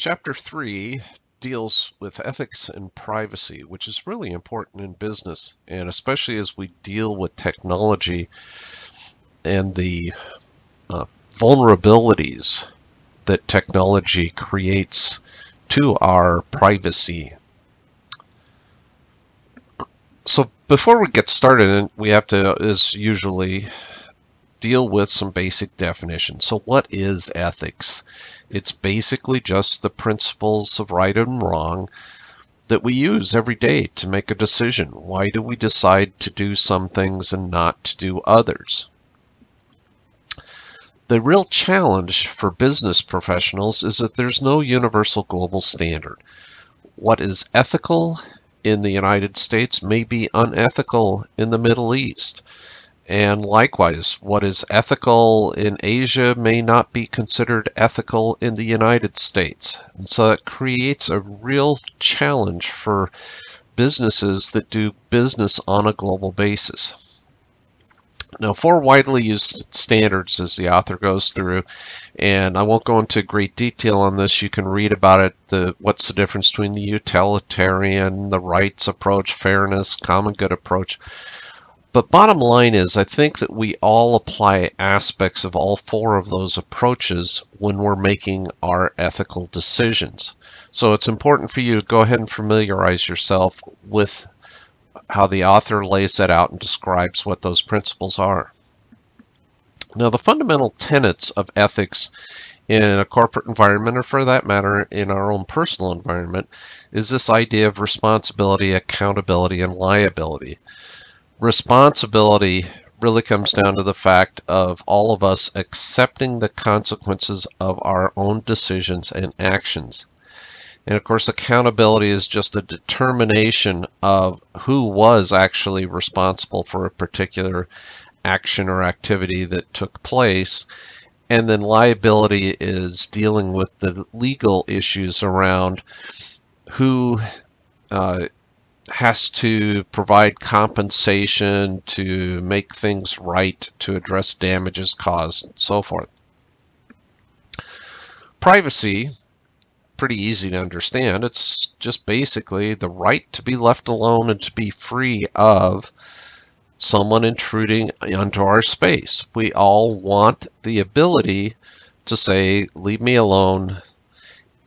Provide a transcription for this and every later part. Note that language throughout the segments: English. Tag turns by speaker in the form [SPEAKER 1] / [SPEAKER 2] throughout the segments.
[SPEAKER 1] Chapter 3 deals with ethics and privacy, which is really important in business, and especially as we deal with technology and the uh, vulnerabilities that technology creates to our privacy. So before we get started, we have to, as usually, deal with some basic definitions. So what is ethics? It's basically just the principles of right and wrong that we use every day to make a decision. Why do we decide to do some things and not to do others? The real challenge for business professionals is that there's no universal global standard. What is ethical in the United States may be unethical in the Middle East. And likewise, what is ethical in Asia may not be considered ethical in the United States. And so it creates a real challenge for businesses that do business on a global basis. Now, four widely used standards as the author goes through, and I won't go into great detail on this. You can read about it. The what's the difference between the utilitarian, the rights approach, fairness, common good approach. But bottom line is, I think that we all apply aspects of all four of those approaches when we're making our ethical decisions. So it's important for you to go ahead and familiarize yourself with how the author lays that out and describes what those principles are. Now, the fundamental tenets of ethics in a corporate environment, or for that matter, in our own personal environment, is this idea of responsibility, accountability, and liability responsibility really comes down to the fact of all of us accepting the consequences of our own decisions and actions. And of course, accountability is just a determination of who was actually responsible for a particular action or activity that took place. And then liability is dealing with the legal issues around who uh, has to provide compensation to make things right, to address damages caused, and so forth. Privacy, pretty easy to understand. It's just basically the right to be left alone and to be free of someone intruding onto our space. We all want the ability to say, leave me alone,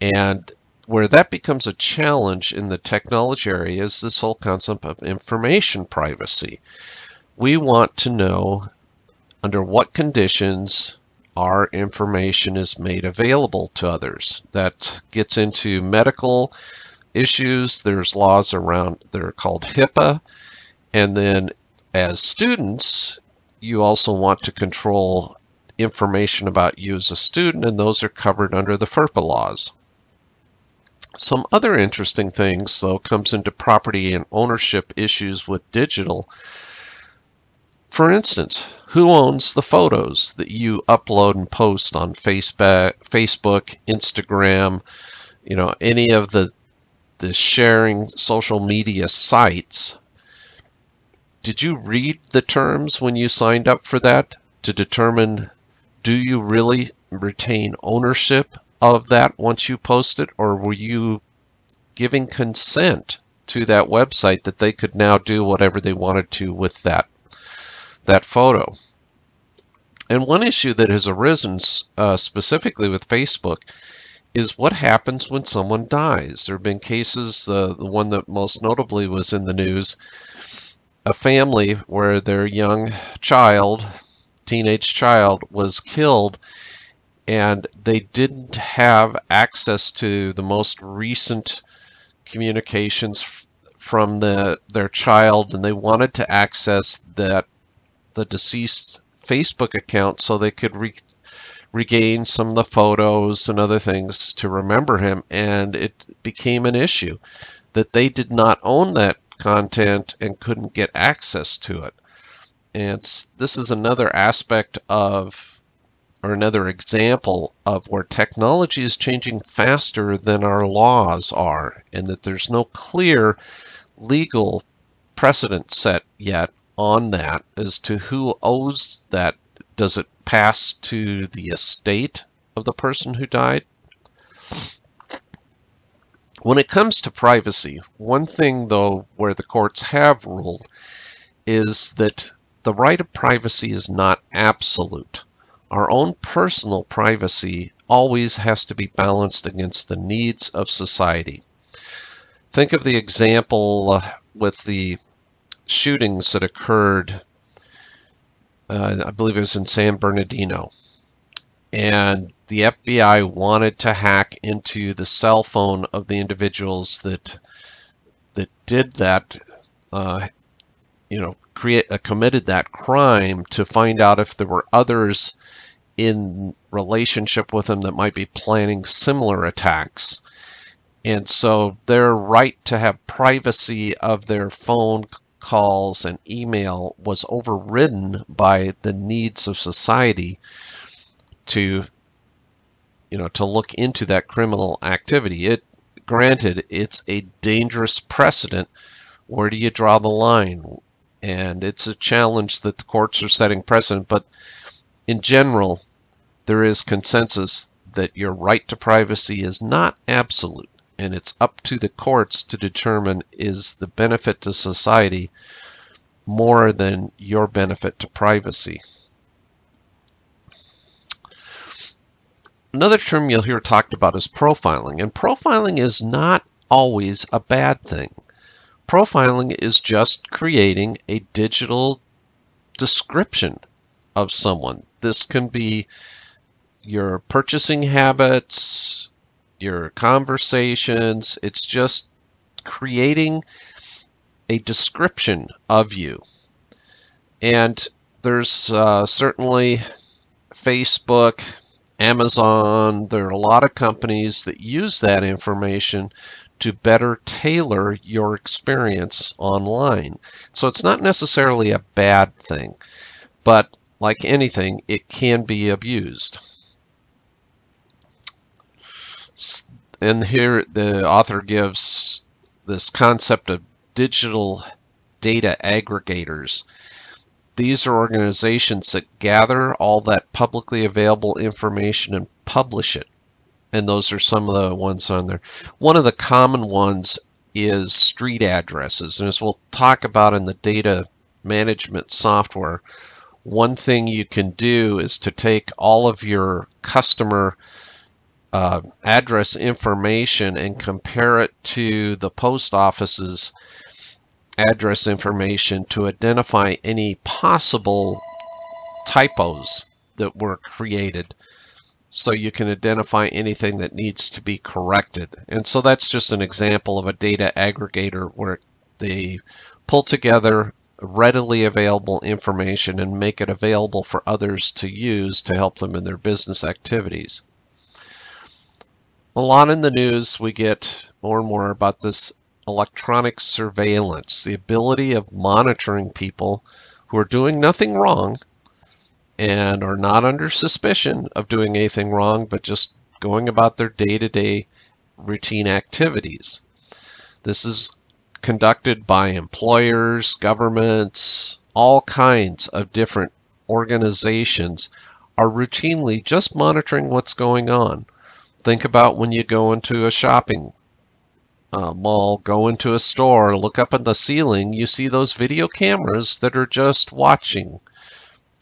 [SPEAKER 1] and where that becomes a challenge in the technology area is this whole concept of information privacy. We want to know under what conditions our information is made available to others. That gets into medical issues. There's laws around, they're called HIPAA. And then as students, you also want to control information about you as a student, and those are covered under the FERPA laws. Some other interesting things, though, comes into property and ownership issues with digital. For instance, who owns the photos that you upload and post on Facebook, Instagram, you know, any of the the sharing social media sites? Did you read the terms when you signed up for that to determine do you really retain ownership of that once you post it, or were you giving consent to that website that they could now do whatever they wanted to with that that photo? And one issue that has arisen uh, specifically with Facebook is what happens when someone dies. There have been cases, the, the one that most notably was in the news, a family where their young child, teenage child, was killed and they didn't have access to the most recent communications from the their child and they wanted to access that the deceased Facebook account so they could re, regain some of the photos and other things to remember him and it became an issue that they did not own that content and couldn't get access to it. And this is another aspect of or another example of where technology is changing faster than our laws are, and that there's no clear legal precedent set yet on that as to who owes that. Does it pass to the estate of the person who died? When it comes to privacy, one thing though where the courts have ruled is that the right of privacy is not absolute. Our own personal privacy always has to be balanced against the needs of society. Think of the example uh, with the shootings that occurred, uh, I believe it was in San Bernardino. And the FBI wanted to hack into the cell phone of the individuals that that did that, uh, you know, create uh, committed that crime to find out if there were others in relationship with them that might be planning similar attacks. And so their right to have privacy of their phone calls and email was overridden by the needs of society to you know to look into that criminal activity. It granted it's a dangerous precedent. Where do you draw the line? And it's a challenge that the courts are setting precedent, but in general, there is consensus that your right to privacy is not absolute, and it's up to the courts to determine is the benefit to society more than your benefit to privacy. Another term you'll hear talked about is profiling, and profiling is not always a bad thing. Profiling is just creating a digital description of someone. This can be your purchasing habits, your conversations. It's just creating a description of you. And there's uh, certainly Facebook, Amazon, there are a lot of companies that use that information to better tailor your experience online. So it's not necessarily a bad thing, but like anything, it can be abused. And here the author gives this concept of digital data aggregators. These are organizations that gather all that publicly available information and publish it. And those are some of the ones on there. One of the common ones is street addresses. And as we'll talk about in the data management software, one thing you can do is to take all of your customer uh, address information and compare it to the post office's address information to identify any possible typos that were created so you can identify anything that needs to be corrected. And so that's just an example of a data aggregator where they pull together readily available information and make it available for others to use to help them in their business activities. A lot in the news we get more and more about this electronic surveillance, the ability of monitoring people who are doing nothing wrong and are not under suspicion of doing anything wrong, but just going about their day to day routine activities. This is conducted by employers, governments, all kinds of different organizations are routinely just monitoring what's going on. Think about when you go into a shopping uh, mall, go into a store, look up at the ceiling, you see those video cameras that are just watching,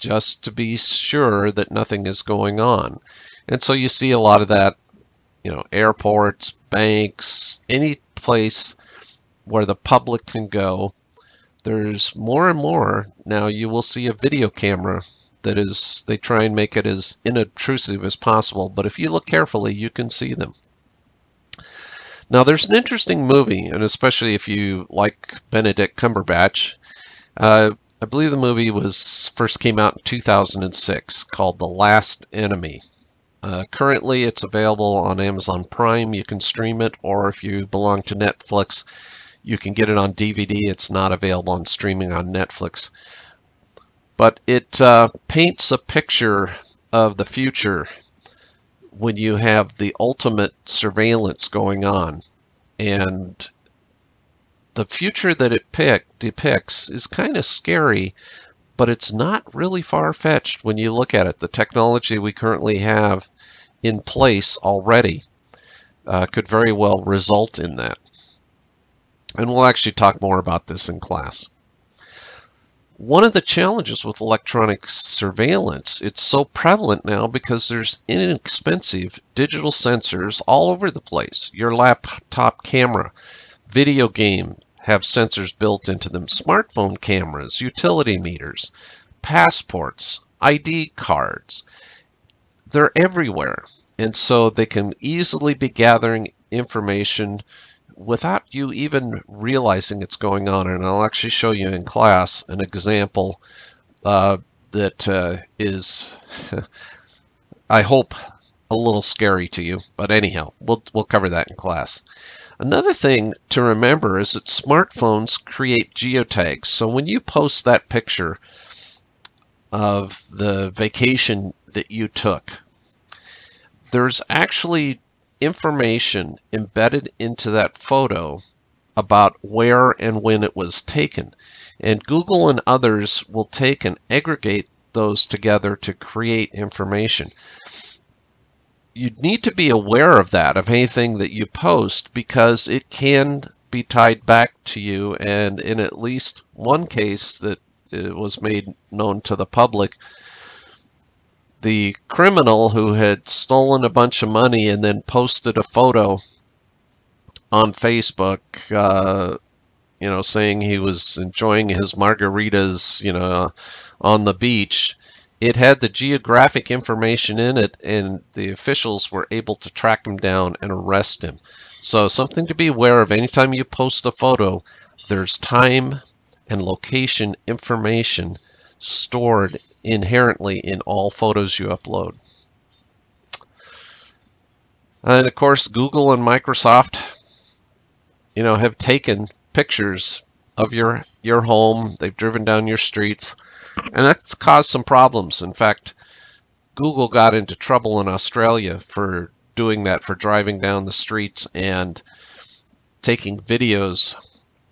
[SPEAKER 1] just to be sure that nothing is going on. And so you see a lot of that, you know, airports, banks, any place where the public can go. There's more and more now you will see a video camera that is, they try and make it as inobtrusive as possible, but if you look carefully, you can see them. Now, there's an interesting movie, and especially if you like Benedict Cumberbatch, uh, I believe the movie was first came out in 2006 called The Last Enemy. Uh, currently, it's available on Amazon Prime. You can stream it, or if you belong to Netflix, you can get it on DVD. It's not available on streaming on Netflix. But it uh, paints a picture of the future when you have the ultimate surveillance going on. And the future that it pick, depicts is kind of scary, but it's not really far fetched when you look at it. The technology we currently have in place already. uh, could very well result in that. And we'll actually talk more about this in class. One of the challenges with electronic surveillance, it's so prevalent now because there's inexpensive digital sensors all over the place. Your laptop camera, video game have sensors built into them, smartphone cameras, utility meters, passports, ID cards. They're everywhere. And so they can easily be gathering information without you even realizing it's going on. And I'll actually show you in class an example uh, that uh, is, I hope, a little scary to you. But anyhow, we'll, we'll cover that in class. Another thing to remember is that smartphones create geotags. So when you post that picture of the vacation that you took, there's actually information embedded into that photo about where and when it was taken. And Google and others will take and aggregate those together to create information. You need to be aware of that, of anything that you post, because it can be tied back to you. And in at least one case that was made known to the public, the criminal who had stolen a bunch of money and then posted a photo on Facebook, uh, you know, saying he was enjoying his margaritas, you know, on the beach. It had the geographic information in it, and the officials were able to track him down and arrest him. So, something to be aware of anytime you post a photo, there's time and location information stored inherently in all photos you upload. And of course, Google and Microsoft, you know, have taken pictures of your your home. They've driven down your streets, and that's caused some problems. In fact, Google got into trouble in Australia for doing that, for driving down the streets and taking videos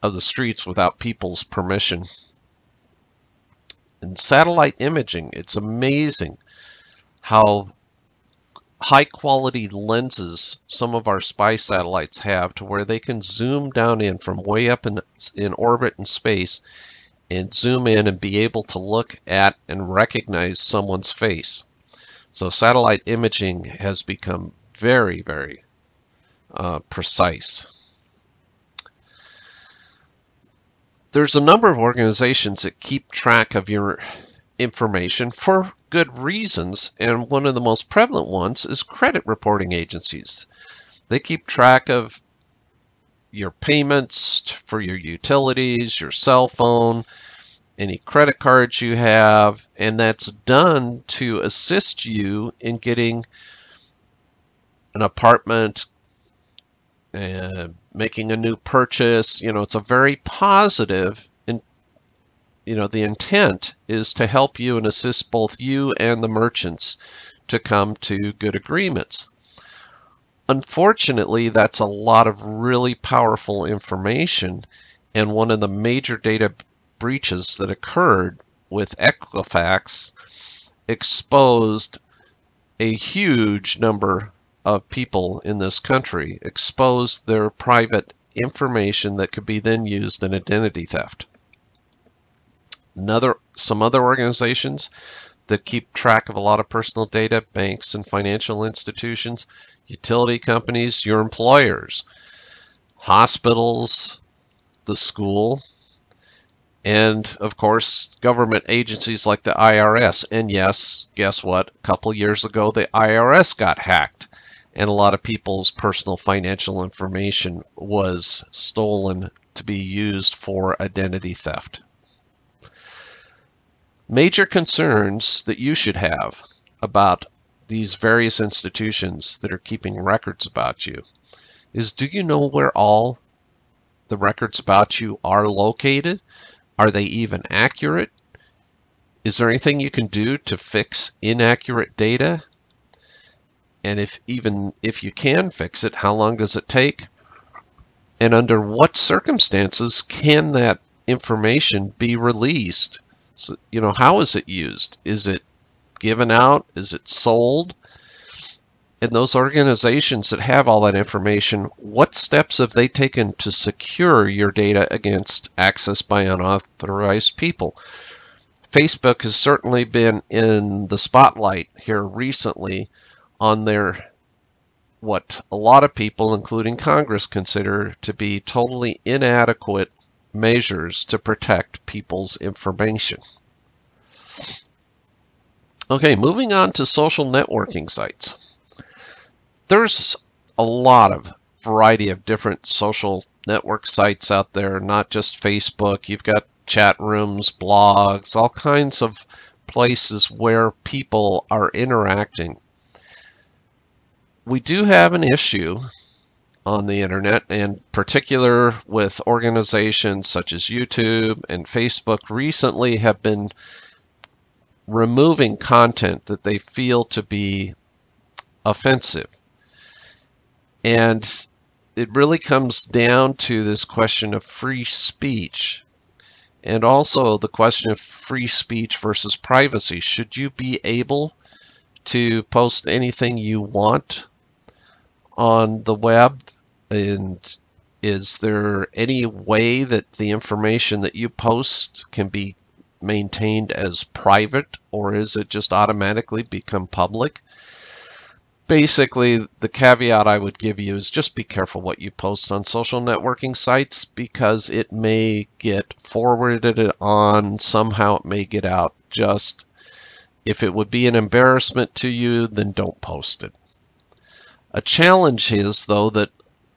[SPEAKER 1] of the streets without people's permission and satellite imaging. It's amazing how high quality lenses some of our spy satellites have to where they can zoom down in from way up in, in orbit in space and zoom in and be able to look at and recognize someone's face. So satellite imaging has become very, very uh, precise. there's a number of organizations that keep track of your information for good reasons, and one of the most prevalent ones is credit reporting agencies. They keep track of your payments for your utilities, your cell phone, any credit cards you have, and that's done to assist you in getting an apartment, uh, making a new purchase. You know, it's a very positive, and you know, the intent is to help you and assist both you and the merchants to come to good agreements. Unfortunately, that's a lot of really powerful information, and one of the major data breaches that occurred with Equifax exposed a huge number of people in this country exposed their private information that could be then used in identity theft. Another, some other organizations that keep track of a lot of personal data, banks and financial institutions, utility companies, your employers, hospitals, the school, and of course government agencies like the IRS. And yes, guess what? A couple years ago, the IRS got hacked and a lot of people's personal financial information was stolen to be used for identity theft. Major concerns that you should have about these various institutions that are keeping records about you is do you know where all the records about you are located? Are they even accurate? Is there anything you can do to fix inaccurate data? And if even if you can fix it, how long does it take? And under what circumstances can that information be released? So, you know, how is it used? Is it given out? Is it sold? And those organizations that have all that information, what steps have they taken to secure your data against access by unauthorized people? Facebook has certainly been in the spotlight here recently on their what a lot of people, including Congress, consider to be totally inadequate measures to protect people's information. Okay, moving on to social networking sites. There's a lot of variety of different social network sites out there, not just Facebook. You've got chat rooms, blogs, all kinds of places where people are interacting. We do have an issue on the internet, and particular with organizations such as YouTube and Facebook recently have been removing content that they feel to be offensive. And it really comes down to this question of free speech and also the question of free speech versus privacy. Should you be able to post anything you want on the web and is there any way that the information that you post can be maintained as private or is it just automatically become public? Basically, the caveat I would give you is just be careful what you post on social networking sites because it may get forwarded on, somehow it may get out. Just if it would be an embarrassment to you, then don't post it. A challenge is, though, that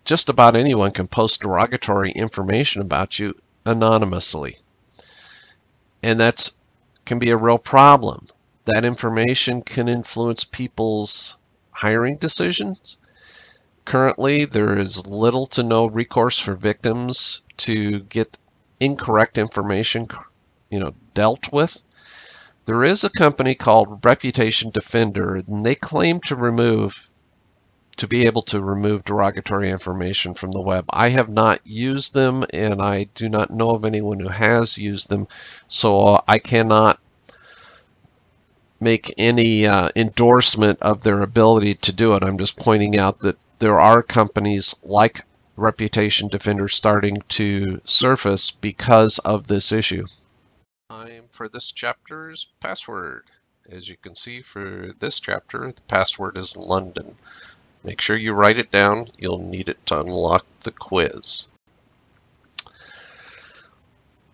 [SPEAKER 1] just about anyone can post derogatory information about you anonymously. And that's can be a real problem. That information can influence people's hiring decisions. Currently, there is little to no recourse for victims to get incorrect information, you know, dealt with. There is a company called Reputation Defender, and they claim to remove to be able to remove derogatory information from the web. I have not used them and I do not know of anyone who has used them, so I cannot make any uh, endorsement of their ability to do it. I'm just pointing out that there are companies like Reputation Defender starting to surface because of this issue. Time for this chapter's password. As you can see for this chapter, the password is London. Make sure you write it down. You'll need it to unlock the quiz.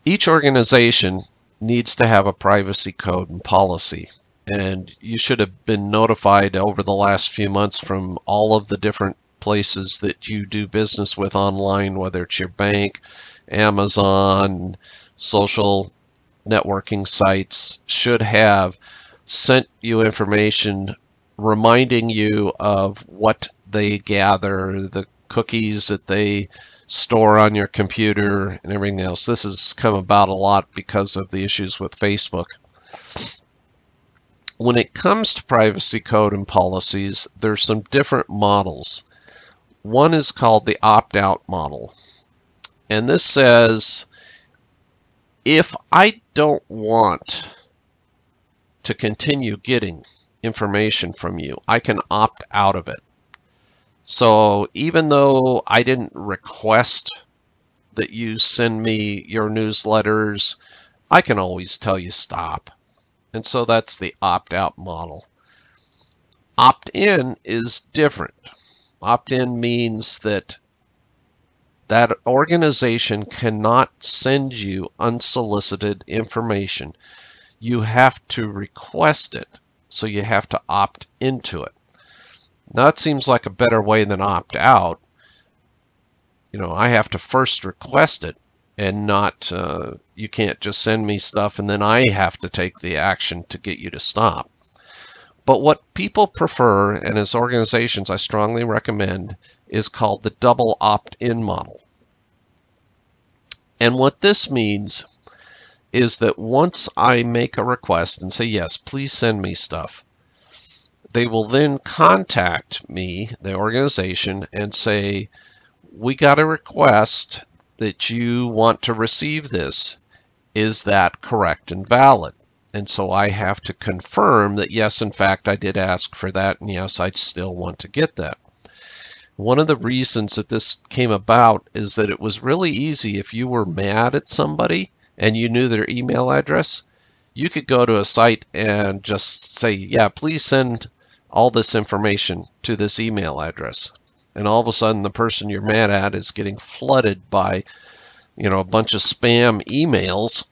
[SPEAKER 1] Each organization needs to have a privacy code and policy. And you should have been notified over the last few months from all of the different places that you do business with online, whether it's your bank, Amazon, social networking sites, should have sent you information reminding you of what they gather, the cookies that they store on your computer and everything else. This has come about a lot because of the issues with Facebook. When it comes to privacy code and policies, there's some different models. One is called the opt-out model. And this says, if I don't want to continue getting information from you. I can opt out of it. So even though I didn't request that you send me your newsletters, I can always tell you stop. And so that's the opt-out model. Opt-in is different. Opt-in means that that organization cannot send you unsolicited information. You have to request it so you have to opt into it. Now, that seems like a better way than opt out. You know, I have to first request it and not, uh, you can't just send me stuff and then I have to take the action to get you to stop. But what people prefer, and as organizations I strongly recommend, is called the double opt in model. And what this means is that once I make a request and say, yes, please send me stuff, they will then contact me, the organization, and say, we got a request that you want to receive this. Is that correct and valid? And so I have to confirm that yes, in fact, I did ask for that, and yes, I still want to get that. One of the reasons that this came about is that it was really easy if you were mad at somebody and you knew their email address, you could go to a site and just say, yeah, please send all this information to this email address. And all of a sudden, the person you're mad at is getting flooded by, you know, a bunch of spam emails.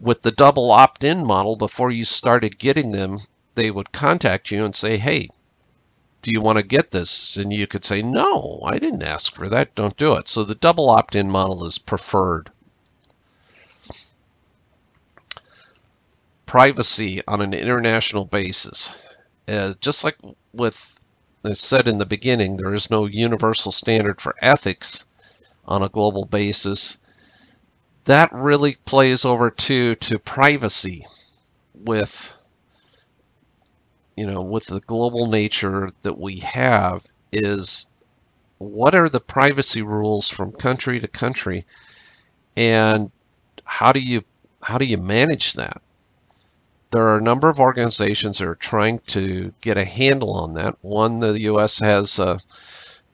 [SPEAKER 1] With the double opt in model, before you started getting them, they would contact you and say, hey, do you want to get this? And you could say, no, I didn't ask for that. Don't do it. So the double opt-in model is preferred. Privacy on an international basis. Uh, just like with as said in the beginning, there is no universal standard for ethics on a global basis. That really plays over too to privacy with you know, with the global nature that we have is what are the privacy rules from country to country and how do you how do you manage that? There are a number of organizations that are trying to get a handle on that. One, the U.S. has uh,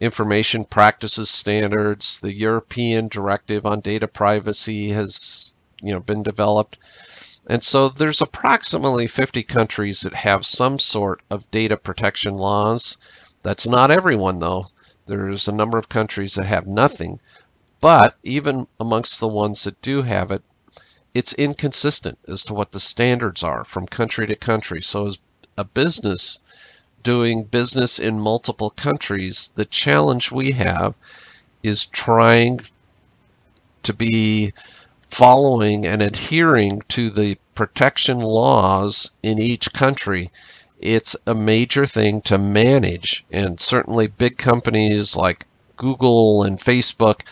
[SPEAKER 1] information practices standards. The European Directive on Data Privacy has, you know, been developed. And so there's approximately 50 countries that have some sort of data protection laws. That's not everyone, though. There's a number of countries that have nothing. But even amongst the ones that do have it, it's inconsistent as to what the standards are from country to country. So, as a business doing business in multiple countries, the challenge we have is trying to be following and adhering to the protection laws in each country, it's a major thing to manage. And certainly big companies like Google and Facebook,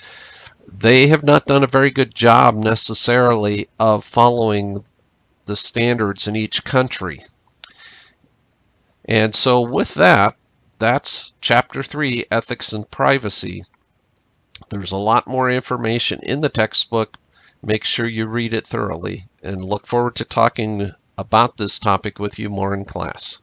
[SPEAKER 1] they have not done a very good job necessarily of following the standards in each country. And so with that, that's chapter 3, Ethics and Privacy. There's a lot more information in the textbook, Make sure you read it thoroughly and look forward to talking about this topic with you more in class.